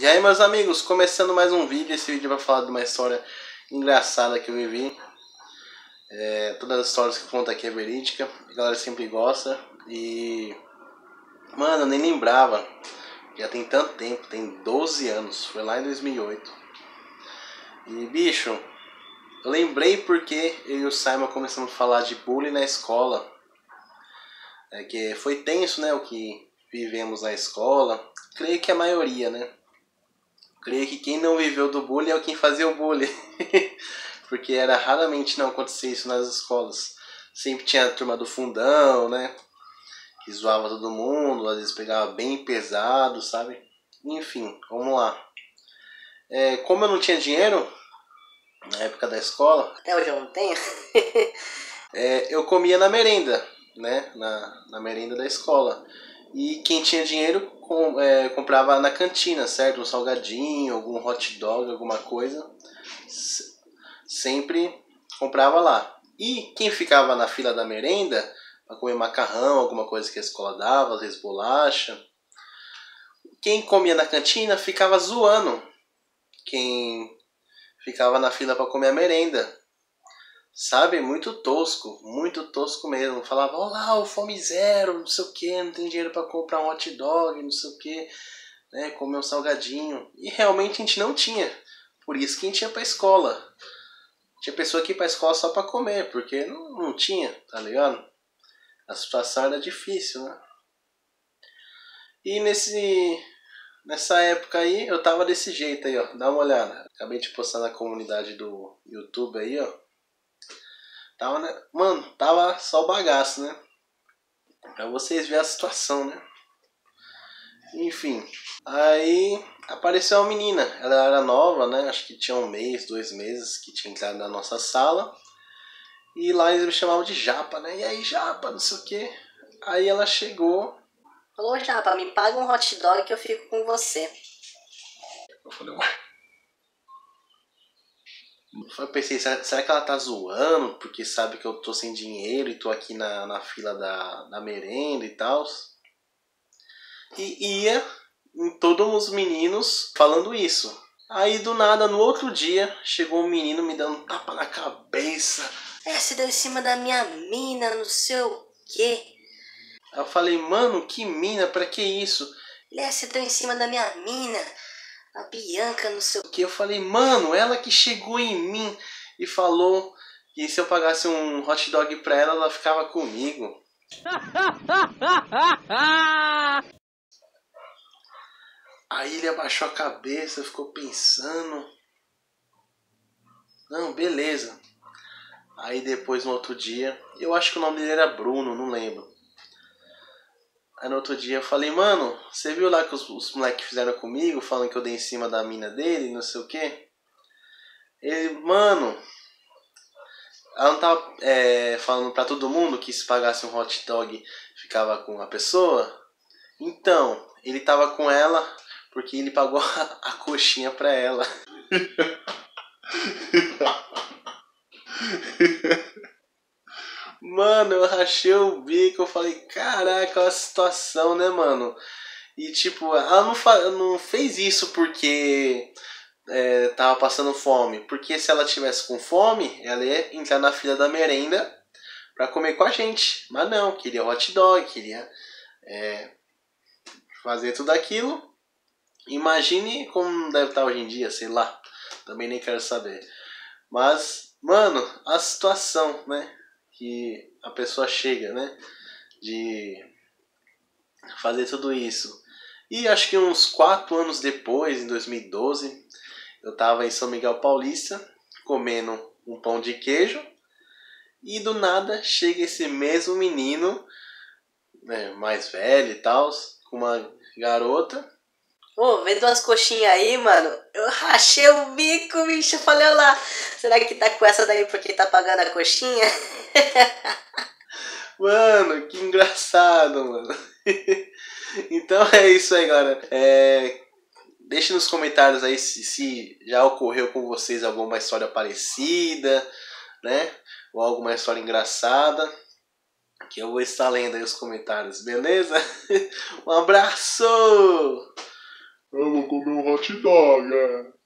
E aí meus amigos, começando mais um vídeo, esse vídeo vai falar de uma história engraçada que eu vivi. É, todas as histórias que eu conto aqui é verídica, a galera sempre gosta e... Mano, eu nem lembrava, já tem tanto tempo, tem 12 anos, foi lá em 2008. E bicho, eu lembrei porque eu e o Simon começamos a falar de bullying na escola. É que foi tenso, né, o que vivemos na escola. Creio que a maioria, né? Creio que quem não viveu do bullying é o quem fazia o bullying. Porque era raramente não acontecer isso nas escolas. Sempre tinha a turma do fundão, né? Que zoava todo mundo, às vezes pegava bem pesado, sabe? Enfim, vamos lá. É, como eu não tinha dinheiro na época da escola. Até hoje eu não tenho. é, eu comia na merenda, né? Na, na merenda da escola. E quem tinha dinheiro com, é, comprava na cantina, certo? Um salgadinho, algum hot dog, alguma coisa. Sempre comprava lá. E quem ficava na fila da merenda para comer macarrão, alguma coisa que a escola dava, às vezes bolacha. Quem comia na cantina ficava zoando quem ficava na fila para comer a merenda. Sabe? Muito tosco, muito tosco mesmo. Falava, olá, o fome zero, não sei o que, não tem dinheiro para comprar um hot dog, não sei o que, né? Comer um salgadinho. E realmente a gente não tinha. Por isso que a gente ia pra escola. Tinha pessoa que ia pra escola só pra comer, porque não, não tinha, tá ligado? A situação era difícil, né? E nesse, nessa época aí, eu tava desse jeito aí, ó. Dá uma olhada. Acabei de postar na comunidade do YouTube aí, ó. Tava, né? Mano, tava só o bagaço, né? Pra vocês verem a situação, né? Enfim, aí apareceu uma menina. Ela era nova, né? Acho que tinha um mês, dois meses que tinha entrado na nossa sala. E lá eles me chamavam de Japa, né? E aí, Japa, não sei o que. Aí ela chegou. Falou, Japa, me paga um hot dog que eu fico com você. Eu falei, ué. Eu pensei, será, será, que ela tá zoando porque sabe que eu tô sem dinheiro e tô aqui na, na fila da, da merenda e tal? E ia em todos os meninos falando isso. Aí do nada, no outro dia, chegou um menino me dando um tapa na cabeça. É, você deu em cima da minha mina, não sei o quê. Aí eu falei, mano, que mina, pra que isso? É, você deu em cima da minha mina a Bianca, não sei o que. Eu falei, mano, ela que chegou em mim e falou que se eu pagasse um hot dog pra ela, ela ficava comigo. Aí ele abaixou a cabeça, ficou pensando. Não, beleza. Aí depois no outro dia, eu acho que o nome dele era Bruno, não lembro. Aí no outro dia eu falei, mano, você viu lá que os, os moleques fizeram comigo, falando que eu dei em cima da mina dele, não sei o que. Ele, mano, ela não tava é, falando pra todo mundo que se pagasse um hot dog ficava com a pessoa? Então, ele tava com ela porque ele pagou a, a coxinha pra ela. Mano, eu rachei o bico, eu falei, caraca, olha a situação, né, mano? E tipo, ela não, não fez isso porque é, tava passando fome. Porque se ela tivesse com fome, ela ia entrar na fila da merenda pra comer com a gente. Mas não, queria hot dog, queria é, fazer tudo aquilo. Imagine como deve estar hoje em dia, sei lá. Também nem quero saber. Mas, mano, a situação, né? Que a pessoa chega, né? De fazer tudo isso. E acho que uns quatro anos depois, em 2012, eu estava em São Miguel Paulista comendo um pão de queijo e do nada chega esse mesmo menino, né, mais velho e tal, com uma garota Pô, vê duas coxinhas aí, mano. Eu rachei o bico, bicho. Eu falei, olha lá. Será que tá com essa daí porque tá pagando a coxinha? mano, que engraçado, mano. então é isso aí, galera. É, deixe nos comentários aí se, se já ocorreu com vocês alguma história parecida, né? Ou alguma história engraçada. Que eu vou estar lendo aí os comentários, beleza? um abraço! Eu vou comer um hot dog. é.